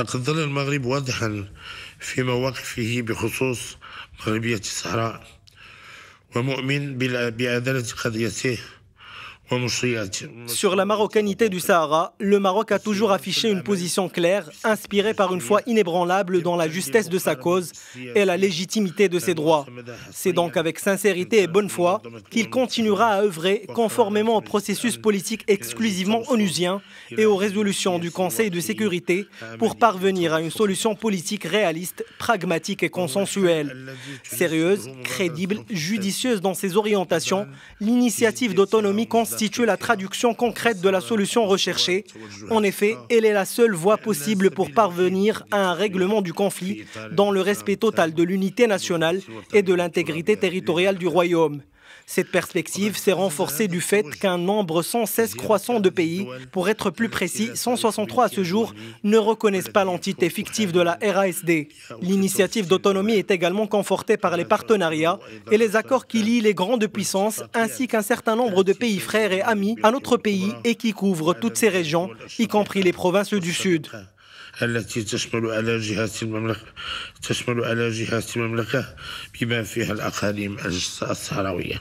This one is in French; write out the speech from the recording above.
لقد ظل المغرب واضحا في مواقفه بخصوص مغربية الصحراء ومؤمن بعدالة قضيته. Sur la marocanité du Sahara, le Maroc a toujours affiché une position claire, inspirée par une foi inébranlable dans la justesse de sa cause et la légitimité de ses droits. C'est donc avec sincérité et bonne foi qu'il continuera à œuvrer conformément au processus politique exclusivement onusien et aux résolutions du Conseil de sécurité pour parvenir à une solution politique réaliste, pragmatique et consensuelle. Sérieuse, crédible, judicieuse dans ses orientations, l'initiative d'autonomie constitue la traduction concrète de la solution recherchée. En effet, elle est la seule voie possible pour parvenir à un règlement du conflit dans le respect total de l'unité nationale et de l'intégrité territoriale du royaume. Cette perspective s'est renforcée du fait qu'un nombre sans cesse croissant de pays, pour être plus précis, 163 à ce jour, ne reconnaissent pas l'entité fictive de la RASD. L'initiative d'autonomie est également confortée par les partenariats et les accords qui lient les grandes puissances ainsi qu'un certain nombre de pays frères et amis à notre pays et qui couvrent toutes ces régions, y compris les provinces du Sud. التي تشمل على جهات المملكة تشمل على جهات المملكة بما فيها الأقاليم الصحراوية